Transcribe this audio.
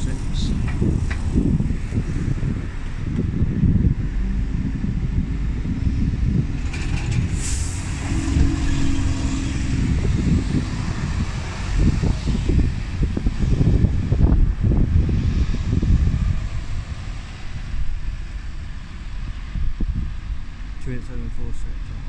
six. Two eight seven four six.